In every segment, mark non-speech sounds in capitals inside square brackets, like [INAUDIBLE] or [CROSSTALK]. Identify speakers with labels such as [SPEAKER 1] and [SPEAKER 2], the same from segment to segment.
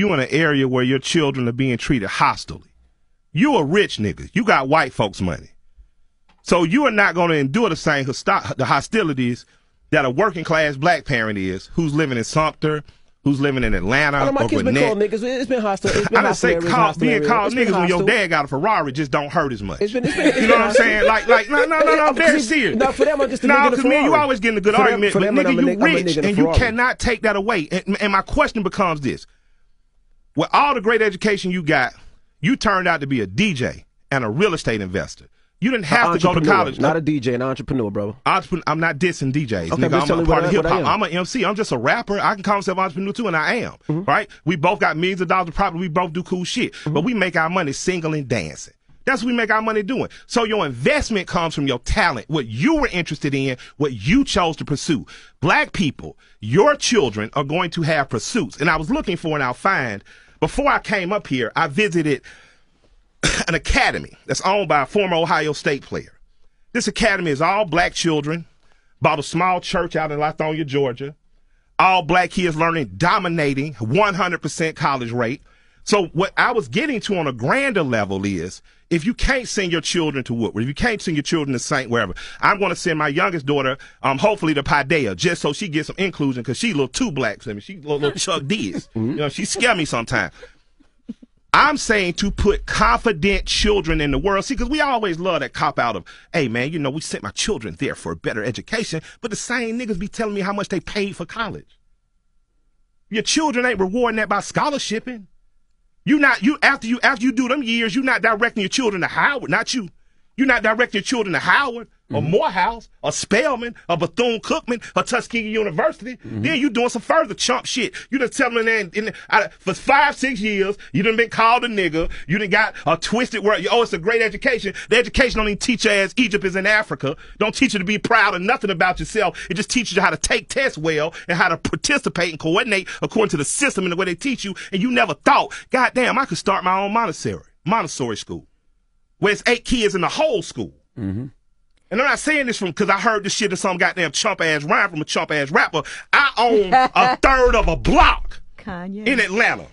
[SPEAKER 1] you in an area where your children are being treated hostilely. You a rich nigga. You got white folks' money. So you are not going to endure the same the hostilities that a working class black parent is who's living in Sumter, who's living in Atlanta
[SPEAKER 2] I know my kids been called niggas. It's been hostile. It's been
[SPEAKER 1] I didn't say call, being called niggas when your dad got a Ferrari just don't hurt as much.
[SPEAKER 2] It's been, it's been, it's
[SPEAKER 1] you know what I'm saying? Like, like, no, no, no, no. I'm very serious.
[SPEAKER 2] no, for them, I'm just
[SPEAKER 1] no,
[SPEAKER 2] nigga in a
[SPEAKER 1] because me and you always getting a good
[SPEAKER 2] For
[SPEAKER 1] argument,
[SPEAKER 2] for
[SPEAKER 1] but
[SPEAKER 2] them, I'm
[SPEAKER 1] nigga, you
[SPEAKER 2] a
[SPEAKER 1] rich
[SPEAKER 2] nigga
[SPEAKER 1] and you cannot take that away. And, and my question becomes this: with all the great education you got, you turned out to be a DJ and a real estate investor. You didn't have to go to college.
[SPEAKER 2] Not a DJ, an entrepreneur, brother.
[SPEAKER 1] Entrepreneur, I'm not dissing DJs.
[SPEAKER 2] Okay,
[SPEAKER 1] nigga, I'm a part
[SPEAKER 2] what
[SPEAKER 1] of hip hop. I'm an MC. I'm just a rapper. I can call myself entrepreneur too, and I am.
[SPEAKER 2] Mm-hmm.
[SPEAKER 1] Right? We both got millions of dollars of property. We both do cool shit. But we make our money singing and dancing. That's what we make our money doing. So your investment comes from your talent, what you were interested in, what you chose to pursue. Black people, your children are going to have pursuits. And I was looking for and I'll find, before I came up here, I visited [COUGHS] an academy that's owned by a former Ohio State player. This academy is all black children, bought a small church out in Lithonia, Georgia. All black kids learning, dominating, 100% college rate. So what I was getting to on a grander level is, if you can't send your children to Woodward, if you can't send your children to St. wherever, I'm going to send my youngest daughter, um, hopefully to Paideia, just so she gets some inclusion, because she's a little too black for me. She's a little, little [LAUGHS] Chuck D's. You know, she scare me sometimes. I'm saying to put confident children in the world. See, because we always love that cop out of, hey man, you know, we sent my children there for a better education, but the same niggas be telling me how much they paid for college. Your children ain't rewarding that by scholarshiping. You not you after you after you do them years, you not directing your children to Howard, not you. You're not directing your children to Howard or mm-hmm. Morehouse or Spelman or Bethune Cookman or Tuskegee University. Mm-hmm. Then you doing some further chump shit. You done telling them in, in, for five, six years, you done been called a nigga. You done got a twisted word. Oh, it's a great education. The education don't even teach you as Egypt is in Africa. Don't teach you to be proud of nothing about yourself. It just teaches you how to take tests well and how to participate and coordinate according to the system and the way they teach you. And you never thought, God damn, I could start my own Montessori, Montessori school where it's eight kids in the whole school. Mm-hmm. And I'm not saying this from because I heard this shit in some goddamn chump ass rhyme from a chump ass rapper. I own [LAUGHS] a third of a block
[SPEAKER 3] Kanye.
[SPEAKER 1] in Atlanta.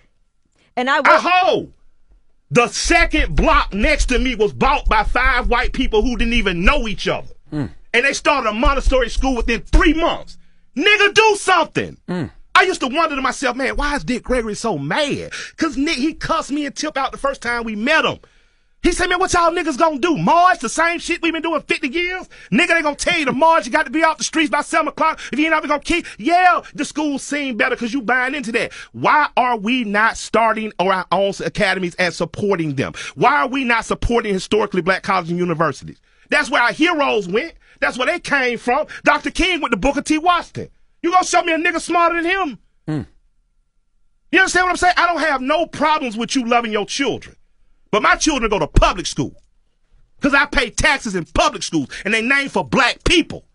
[SPEAKER 3] and I
[SPEAKER 1] I
[SPEAKER 3] will,
[SPEAKER 1] hold. The second block next to me was bought by five white people who didn't even know each other. And they started a Montessori school within three months. Nigga, do something. I used to wonder to myself, man, why is Dick Gregory so mad? Because Nick, he cussed me and Tip out the first time we met him. He said, man, what y'all niggas gonna do? March the same shit we been doing 50 years? Nigga, they gonna tell you to March, you got to be off the streets by 7 o'clock. If you ain't ever gonna keep, yeah, the school seem better because you buying into that. Why are we not starting our own academies and supporting them? Why are we not supporting historically black colleges and universities? That's where our heroes went. That's where they came from. Dr. King went to Booker T. Washington. You gonna show me a nigga smarter than him? Hmm. You understand what I'm saying? I don't have no problems with you loving your children. But my children go to public school. Because I pay taxes in public schools and they named for black people.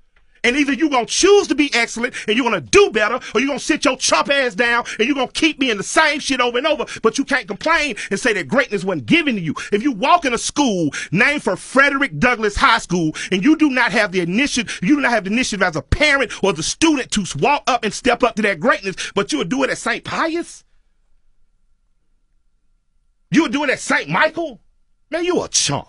[SPEAKER 1] And either you're going to choose to be excellent and you're going to do better, or you're going to sit your chump ass down and you're going to keep me in the same shit over and over, but you can't complain and say that greatness wasn't given to you. If you walk in a school named for Frederick Douglass High School and you do not have the initiative, you do not have the initiative as a parent or the student to walk up and step up to that greatness, but you would do it at St. Pius? You were doing it at St. Michael? Man, you a chump.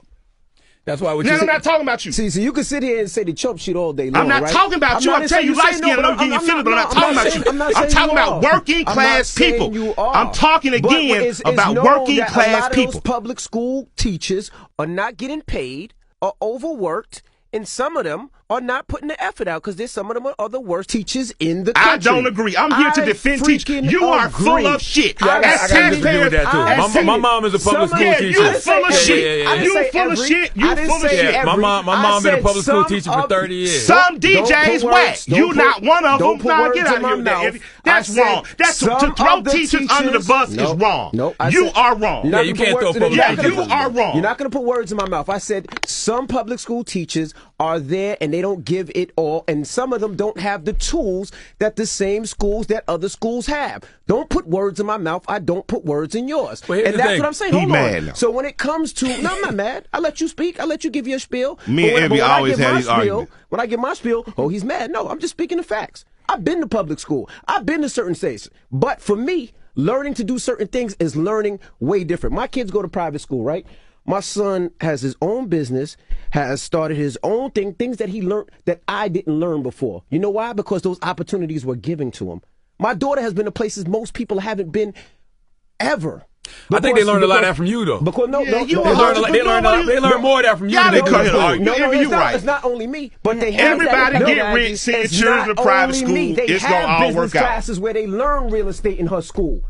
[SPEAKER 2] That's why what
[SPEAKER 1] Now, I'm not talking about you.
[SPEAKER 2] See, so you can sit here and say the chump shit all day long.
[SPEAKER 1] I'm not
[SPEAKER 2] right?
[SPEAKER 1] talking about you.
[SPEAKER 2] not
[SPEAKER 1] I'm telling you,
[SPEAKER 2] saying
[SPEAKER 1] light skin.
[SPEAKER 2] no,
[SPEAKER 1] I'm getting your
[SPEAKER 2] I'm
[SPEAKER 1] feelings, but I'm not talking about you.
[SPEAKER 2] I'm,
[SPEAKER 1] I'm talking about working class people.
[SPEAKER 2] You are.
[SPEAKER 1] I'm talking again
[SPEAKER 2] it's- it's
[SPEAKER 1] about working
[SPEAKER 2] that
[SPEAKER 1] class
[SPEAKER 2] a lot of
[SPEAKER 1] people.
[SPEAKER 2] Those public school teachers are not getting paid, are overworked, and some of them are not putting the effort out because there's some of them are, are the worst teachers in the country.
[SPEAKER 1] I don't agree. I'm here to defend teachers.
[SPEAKER 2] freaking
[SPEAKER 1] You are full of shit.
[SPEAKER 2] I-
[SPEAKER 1] As
[SPEAKER 2] I gotta disagree
[SPEAKER 1] taxpayers,
[SPEAKER 4] with that, too.
[SPEAKER 1] as
[SPEAKER 4] My- my mom is a public school
[SPEAKER 1] Yeah,
[SPEAKER 4] teacher.
[SPEAKER 1] you
[SPEAKER 2] I didn't
[SPEAKER 1] full of shit.
[SPEAKER 2] every. I
[SPEAKER 1] You
[SPEAKER 2] say
[SPEAKER 1] full of shit. You
[SPEAKER 2] I
[SPEAKER 1] full of shit.
[SPEAKER 4] My mom- my mom been a public school teacher for 30 years.
[SPEAKER 1] Some
[SPEAKER 2] Don't- don't
[SPEAKER 1] DJs
[SPEAKER 2] put
[SPEAKER 1] whack. You not one of them.
[SPEAKER 2] put
[SPEAKER 1] Nah, get out of here
[SPEAKER 2] my
[SPEAKER 1] with that.
[SPEAKER 2] mouth.
[SPEAKER 1] That's wrong. That's to, to throw teachers under the bus is wrong.
[SPEAKER 2] No,
[SPEAKER 1] you are wrong.
[SPEAKER 2] You're
[SPEAKER 4] Yeah, you can't throw
[SPEAKER 2] words in-
[SPEAKER 4] public
[SPEAKER 2] you're
[SPEAKER 1] school
[SPEAKER 2] not gonna
[SPEAKER 1] teachers
[SPEAKER 2] put-
[SPEAKER 1] are wrong.
[SPEAKER 2] You're not going to put words in my mouth. I said some public school teachers are there and they don't give it all, and some of them don't have the tools that the same schools that other schools have. Don't put words in my mouth. I don't put words in yours.
[SPEAKER 4] Well,
[SPEAKER 2] and that's
[SPEAKER 4] thing.
[SPEAKER 2] what I'm saying.
[SPEAKER 1] He
[SPEAKER 2] Hold
[SPEAKER 1] mad
[SPEAKER 2] on. So when it comes to, no, I'm not mad. I let you speak. I let you give your spiel.
[SPEAKER 1] Me
[SPEAKER 2] But
[SPEAKER 1] and
[SPEAKER 2] when-
[SPEAKER 1] Envy
[SPEAKER 2] when I
[SPEAKER 1] always
[SPEAKER 2] give
[SPEAKER 1] had
[SPEAKER 2] my
[SPEAKER 1] these
[SPEAKER 2] spiel, when I get my spiel, oh, he's mad. No, I'm just speaking the facts. I've been to public school. I've been to certain states. But for me, learning to do certain things is learning way different. My kids go to private school, right? My son has his own business, has started his own thing, things that he learned that I didn't learn before. You know why? Because those opportunities were given to him. My daughter has been to places most people haven't been ever.
[SPEAKER 3] I think they
[SPEAKER 2] Because-
[SPEAKER 3] learned a lot of that from you, though.
[SPEAKER 2] Because no,
[SPEAKER 1] Yeah,
[SPEAKER 2] no,
[SPEAKER 1] you
[SPEAKER 2] no,
[SPEAKER 3] They learned, a lot- they learned,
[SPEAKER 2] no,
[SPEAKER 3] a- they learned more of that from you
[SPEAKER 1] Y'all
[SPEAKER 3] than they
[SPEAKER 1] didn't cut it off.
[SPEAKER 3] you.
[SPEAKER 2] no, no,
[SPEAKER 1] you
[SPEAKER 2] it's
[SPEAKER 1] right.
[SPEAKER 2] It's not only me, but they have
[SPEAKER 1] Everybody
[SPEAKER 2] that,
[SPEAKER 1] get
[SPEAKER 2] no,
[SPEAKER 1] rich, send
[SPEAKER 2] it's
[SPEAKER 1] your children to private school.
[SPEAKER 2] Me. They
[SPEAKER 1] It's
[SPEAKER 2] have
[SPEAKER 1] gonna all
[SPEAKER 2] business
[SPEAKER 1] work out.
[SPEAKER 2] classes where they learn real estate in her school.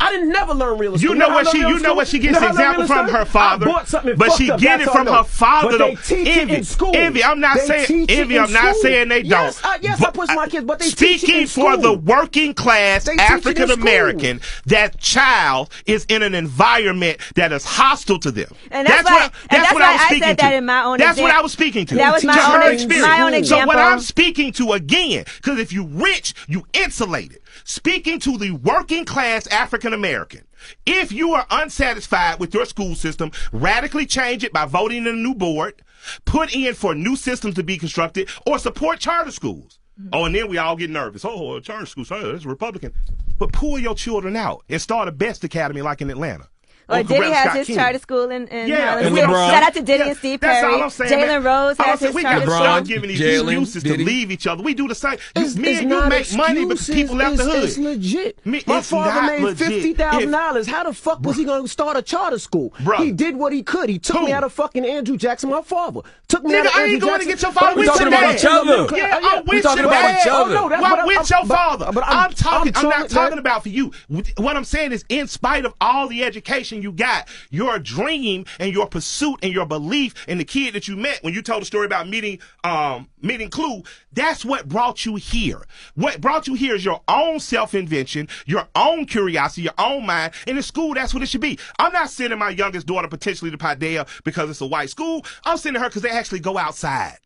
[SPEAKER 2] I didn't never learn real estate.
[SPEAKER 1] You know what she-
[SPEAKER 2] real
[SPEAKER 1] you know what she gets
[SPEAKER 2] You know how I learned
[SPEAKER 1] example from her father,
[SPEAKER 2] I bought something
[SPEAKER 1] but she
[SPEAKER 2] up,
[SPEAKER 1] get it from her father,
[SPEAKER 2] But
[SPEAKER 1] though.
[SPEAKER 2] they teach
[SPEAKER 1] Envy,
[SPEAKER 2] it in school.
[SPEAKER 1] Envy, I'm not
[SPEAKER 2] They
[SPEAKER 1] saying- Envy, I'm not saying they don't.
[SPEAKER 2] Yes, I, yes, I push my kids, but they
[SPEAKER 1] speaking
[SPEAKER 2] teach it in
[SPEAKER 1] for the working class
[SPEAKER 2] They teach it in
[SPEAKER 1] African American, that child is in an environment that is hostile to them.
[SPEAKER 4] And that's why-
[SPEAKER 1] what,
[SPEAKER 4] and
[SPEAKER 1] that's
[SPEAKER 4] that's
[SPEAKER 1] what I was speaking
[SPEAKER 4] said
[SPEAKER 1] to.
[SPEAKER 4] that in my own
[SPEAKER 1] That's what I was speaking to.
[SPEAKER 4] That was
[SPEAKER 1] To
[SPEAKER 4] my
[SPEAKER 1] her
[SPEAKER 4] own-
[SPEAKER 1] experience.
[SPEAKER 4] my own
[SPEAKER 1] So what. I'm speaking to again, because if you rich, you insulated. Speaking to the working class African American. If you are unsatisfied with your school system, radically change it by voting in a new board, put in for new systems to be constructed, or support charter schools. Mm-hmm. Oh, and then we all get nervous. Oh, charter schools, sorry, that's Republican. But pull your children out and start a best academy like in Atlanta.
[SPEAKER 4] Or
[SPEAKER 1] Or
[SPEAKER 4] Diddy
[SPEAKER 1] Coretta
[SPEAKER 4] has
[SPEAKER 1] Scott
[SPEAKER 4] his
[SPEAKER 1] King.
[SPEAKER 4] charter school in, in
[SPEAKER 1] Yeah,
[SPEAKER 4] Harlem.
[SPEAKER 3] and LeBron.
[SPEAKER 4] Shout out to Diddy
[SPEAKER 1] Yeah,
[SPEAKER 4] and Steve
[SPEAKER 1] that's
[SPEAKER 4] Perry.
[SPEAKER 1] all I'm saying,
[SPEAKER 4] Jalen. Rose
[SPEAKER 1] All I'm
[SPEAKER 4] has his
[SPEAKER 1] we
[SPEAKER 4] charter
[SPEAKER 1] got
[SPEAKER 4] school.
[SPEAKER 1] stop giving these
[SPEAKER 3] Jalen,
[SPEAKER 1] excuses to leave each other. We do the same. You,
[SPEAKER 2] It's-
[SPEAKER 1] me
[SPEAKER 2] it's
[SPEAKER 1] and you
[SPEAKER 2] not
[SPEAKER 1] make money, but
[SPEAKER 2] excuses.
[SPEAKER 1] people left the
[SPEAKER 2] It's-
[SPEAKER 1] hood.
[SPEAKER 2] It's legit.
[SPEAKER 1] Me-
[SPEAKER 2] My
[SPEAKER 1] it's
[SPEAKER 2] father made
[SPEAKER 1] legit.
[SPEAKER 2] fifty thousand dollars. How the fuck was he going to start a charter school?
[SPEAKER 1] Bruh.
[SPEAKER 2] He did what he could. He took
[SPEAKER 1] Who?
[SPEAKER 2] me out of fucking Andrew Jackson. My father took me
[SPEAKER 1] Nigga,
[SPEAKER 2] out of
[SPEAKER 1] I
[SPEAKER 2] Andrew
[SPEAKER 1] ain't going to
[SPEAKER 2] Jackson.
[SPEAKER 1] get your father
[SPEAKER 2] I'm
[SPEAKER 1] with
[SPEAKER 3] talking about each other.
[SPEAKER 1] Yeah,
[SPEAKER 2] Yeah,
[SPEAKER 1] I'm
[SPEAKER 3] we
[SPEAKER 1] with
[SPEAKER 3] talking
[SPEAKER 1] your
[SPEAKER 3] about
[SPEAKER 1] dad.
[SPEAKER 3] each other.
[SPEAKER 2] Oh, no,
[SPEAKER 1] Well, I'm
[SPEAKER 2] I'm-
[SPEAKER 1] with your
[SPEAKER 2] but-
[SPEAKER 1] father.
[SPEAKER 2] but
[SPEAKER 1] I'm,
[SPEAKER 2] I'm-
[SPEAKER 1] talking.
[SPEAKER 2] I'm
[SPEAKER 1] I'm, not
[SPEAKER 2] trying-
[SPEAKER 1] talking about for you. What I'm saying is, in spite of all the education you got, your dream and your pursuit and your belief in the kid that you met when you told the story about meeting, um, meeting Clue. That's what brought you here. What brought you here is your own self invention, your own curiosity, your own mind. And in school, that's what it should be. I'm not sending my youngest daughter potentially to Paideia because it's a white school. I'm sending her because they actually go outside.